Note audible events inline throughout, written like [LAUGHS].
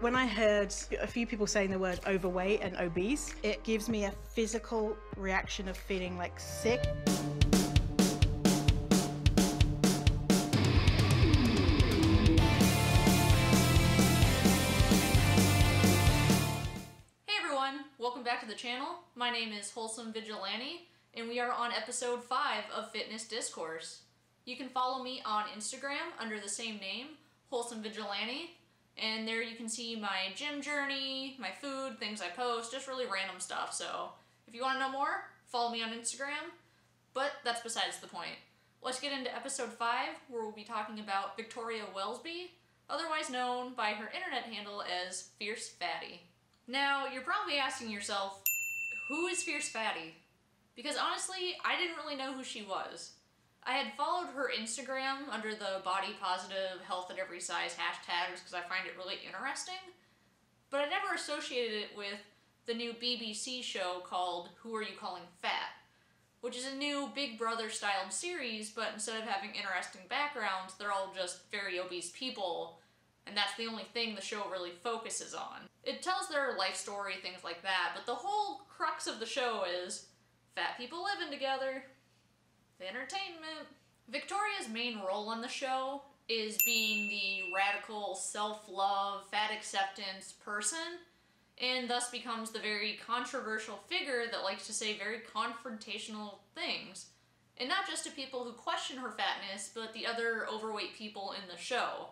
When I heard a few people saying the word overweight and obese, it gives me a physical reaction of feeling like sick. Hey everyone, welcome back to the channel. My name is Wholesome Vigilante, and we are on episode 5 of Fitness Discourse. You can follow me on Instagram under the same name, Wholesome Vigilante, and there you can see my gym journey, my food, things I post, just really random stuff. So if you want to know more, follow me on Instagram. But that's besides the point. Let's get into episode 5, where we'll be talking about Victoria Welsby, otherwise known by her internet handle as Fierce Fatty. Now, you're probably asking yourself, who is Fierce Fatty? Because honestly, I didn't really know who she was. I had followed her Instagram under the body positive, health at every size hashtags because I find it really interesting, but I never associated it with the new BBC show called Who Are You Calling Fat? Which is a new Big Brother styled series, but instead of having interesting backgrounds, they're all just very obese people, and that's the only thing the show really focuses on. It tells their life story, things like that, but the whole crux of the show is fat people living together, entertainment. Victoria's main role on the show is being the radical self-love, fat acceptance person, and thus becomes the very controversial figure that likes to say very confrontational things. And not just to people who question her fatness, but the other overweight people in the show.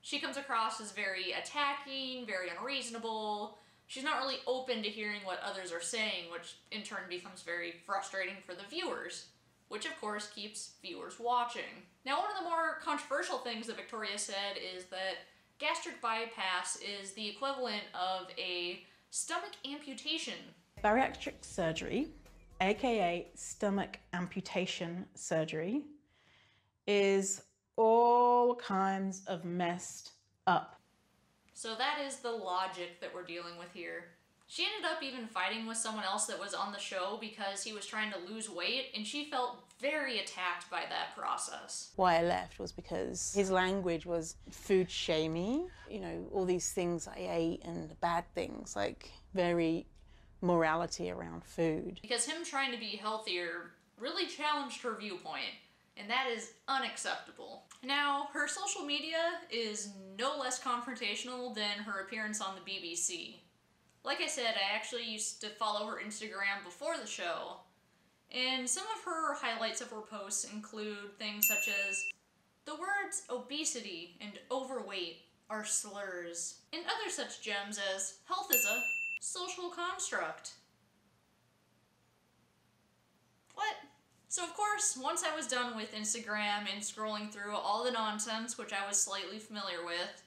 She comes across as very attacking, very unreasonable. She's not really open to hearing what others are saying, which in turn becomes very frustrating for the viewers which of course keeps viewers watching. Now, one of the more controversial things that Victoria said is that gastric bypass is the equivalent of a stomach amputation. Bariatric surgery, aka stomach amputation surgery, is all kinds of messed up. So that is the logic that we're dealing with here. She ended up even fighting with someone else that was on the show because he was trying to lose weight, and she felt very attacked by that process. Why I left was because his language was food shaming, you know, all these things I ate and bad things, like very morality around food. Because him trying to be healthier really challenged her viewpoint and that is unacceptable. Now, her social media is no less confrontational than her appearance on the BBC. Like I said, I actually used to follow her Instagram before the show, and some of her highlights of her posts include things such as the words obesity and overweight are slurs, and other such gems as health is a social construct. What? So of course, once I was done with Instagram and scrolling through all the nonsense, which I was slightly familiar with,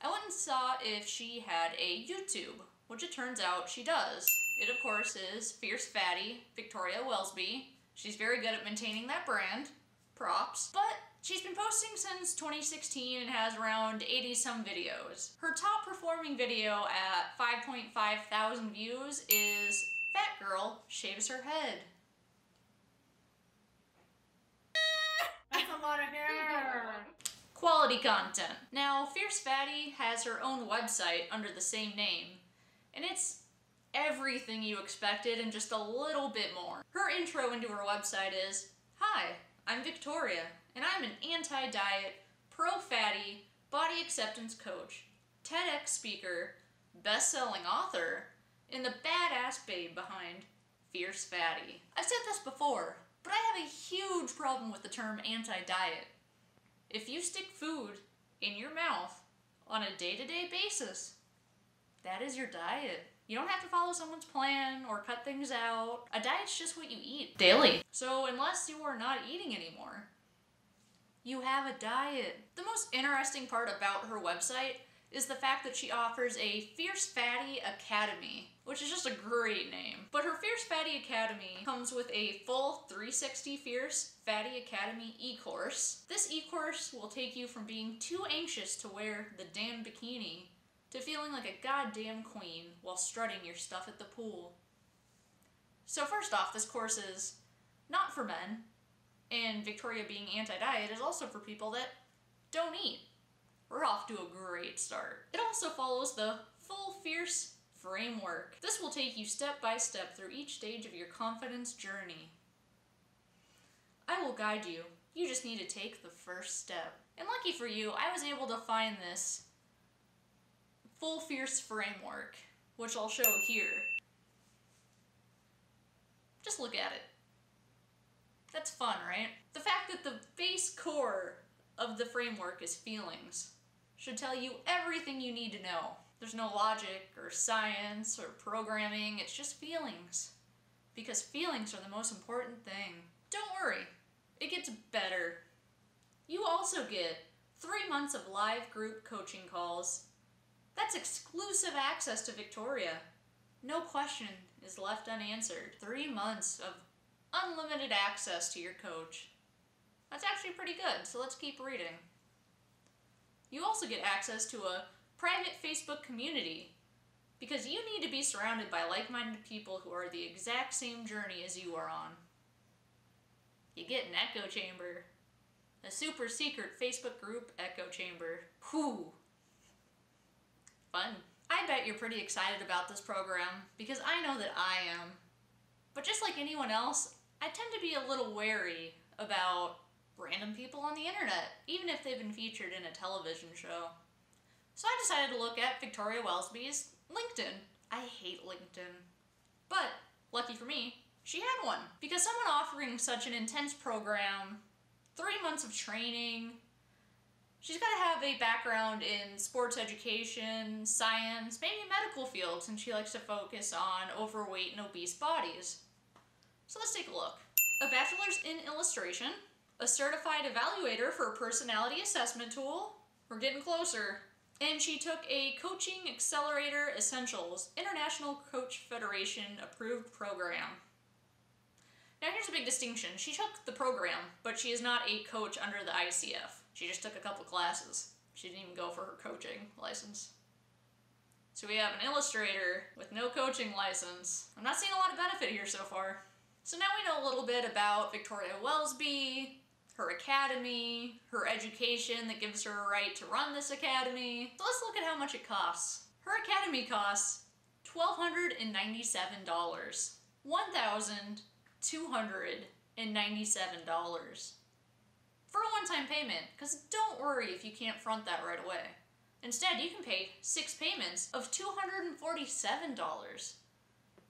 I went and saw if she had a YouTube which it turns out she does. It, of course, is Fierce Fatty Victoria Welsby. She's very good at maintaining that brand. Props. But she's been posting since 2016 and has around 80 some videos. Her top performing video at 5.5 thousand views is Fat Girl Shaves Her Head. That's a lot of hair. Quality content. Now, Fierce Fatty has her own website under the same name, and it's everything you expected and just a little bit more. Her intro into her website is, Hi, I'm Victoria, and I'm an anti-diet, pro-fatty, body acceptance coach, TEDx speaker, best-selling author, and the badass babe behind Fierce Fatty. I've said this before, but I have a huge problem with the term anti-diet. If you stick food in your mouth on a day-to-day -day basis, that is your diet. You don't have to follow someone's plan or cut things out. A diet's just what you eat daily. So unless you are not eating anymore, you have a diet. The most interesting part about her website is the fact that she offers a Fierce Fatty Academy, which is just a great name. But her Fierce Fatty Academy comes with a full 360 Fierce Fatty Academy e-course. This e-course will take you from being too anxious to wear the damn bikini to feeling like a goddamn queen while strutting your stuff at the pool. So first off, this course is not for men, and Victoria being anti-diet is also for people that don't eat. we're off to a great start. It also follows the Full Fierce framework. This will take you step by step through each stage of your confidence journey. I will guide you. You just need to take the first step. And lucky for you, I was able to find this Full Fierce framework, which I'll show here. Just look at it. That's fun, right? The fact that the base core of the framework is feelings should tell you everything you need to know. There's no logic or science or programming, it's just feelings. Because feelings are the most important thing. Don't worry, it gets better. You also get three months of live group coaching calls. That's exclusive access to Victoria. No question is left unanswered. Three months of unlimited access to your coach. That's actually pretty good, so let's keep reading. You also get access to a private Facebook community because you need to be surrounded by like minded people who are the exact same journey as you are on. You get an echo chamber, a super secret Facebook group echo chamber. Whew. Fun. I bet you're pretty excited about this program because I know that I am. But just like anyone else, I tend to be a little wary about random people on the internet, even if they've been featured in a television show. So I decided to look at Victoria Welsby's LinkedIn. I hate LinkedIn. But, lucky for me, she had one. Because someone offering such an intense program, three months of training, she's got to have a background in sports education, science, maybe medical fields, and she likes to focus on overweight and obese bodies. So let's take a look. A bachelor's in illustration, a certified evaluator for a personality assessment tool. We're getting closer and she took a Coaching Accelerator Essentials International Coach Federation approved program. Now, here's a big distinction. She took the program, but she is not a coach under the ICF. She just took a couple classes. She didn't even go for her coaching license. So we have an illustrator with no coaching license. I'm not seeing a lot of benefit here so far. So now we know a little bit about Victoria Welsby, her academy, her education that gives her a right to run this academy. So let's look at how much it costs. Her academy costs $1,297. $1,297 for a one-time payment, because don't worry if you can't front that right away. Instead, you can pay six payments of $247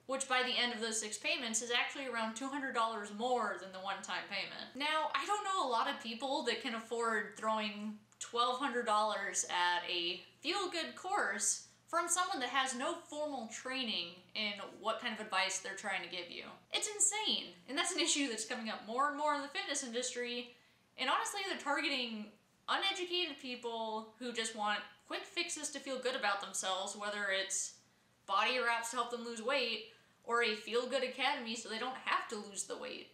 which by the end of those six payments is actually around $200 more than the one-time payment. Now, I don't know a lot of people that can afford throwing $1,200 at a feel-good course from someone that has no formal training in what kind of advice they're trying to give you. It's insane, and that's an issue that's coming up more and more in the fitness industry, and honestly, they're targeting uneducated people who just want quick fixes to feel good about themselves, whether it's body wraps to help them lose weight or a feel good academy so they don't have to lose the weight.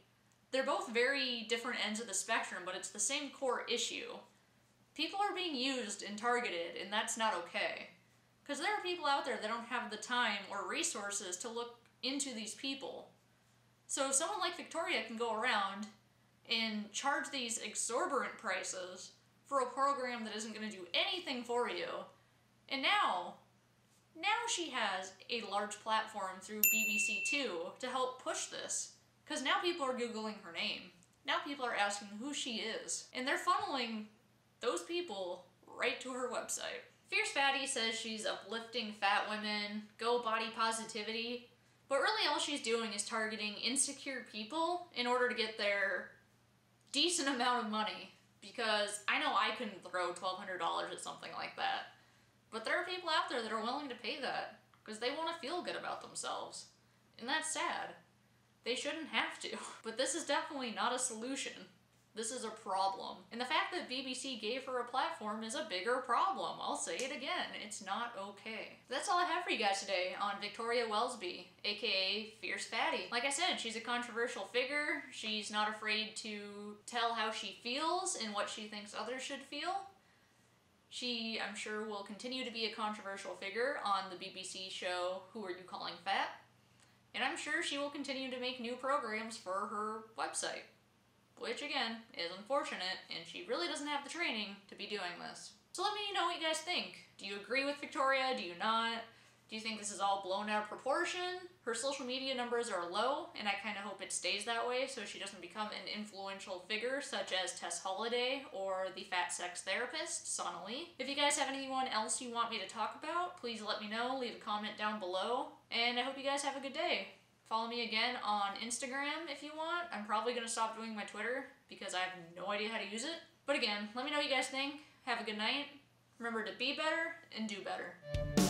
They're both very different ends of the spectrum, but it's the same core issue. People are being used and targeted, and that's not okay. Because there are people out there that don't have the time or resources to look into these people. So if someone like Victoria can go around and charge these exorbitant prices for a program that isn't going to do anything for you, and now now she has a large platform through BBC Two to help push this. Because now people are Googling her name. Now people are asking who she is. And they're funneling those people right to her website. Fierce Fatty says she's uplifting fat women, go body positivity, but really all she's doing is targeting insecure people in order to get their decent amount of money. Because I know I couldn't throw $1,200 at something like that. But there are people out there that are willing to pay that because they want to feel good about themselves. And that's sad. They shouldn't have to. [LAUGHS] But this is definitely not a solution. This is a problem. And the fact that BBC gave her a platform is a bigger problem. I'll say it again. It's not okay. That's all I have for you guys today on Victoria Welsby, aka Fierce Fatty. Like I said, she's a controversial figure. She's not afraid to tell how she feels and what she thinks others should feel. She, I'm sure, will continue to be a controversial figure on the BBC show Who Are You Calling Fat? And I'm sure she will continue to make new programs for her website. Which, again, is unfortunate, and she really doesn't have the training to be doing this. So let me know what you guys think. Do you agree with Victoria? Do you not? Do you think this is all blown out of proportion? Her social media numbers are low, and I kind of hope it stays that way so she doesn't become an influential figure such as Tess Holliday or the fat sex therapist, Sonalee. If you guys have anyone else you want me to talk about, please let me know. Leave a comment down below. And I hope you guys have a good day. Follow me again on Instagram if you want. I'm probably going to stop doing my Twitter because I have no idea how to use it. But again, let me know what you guys think. Have a good night. Remember to be better and do better.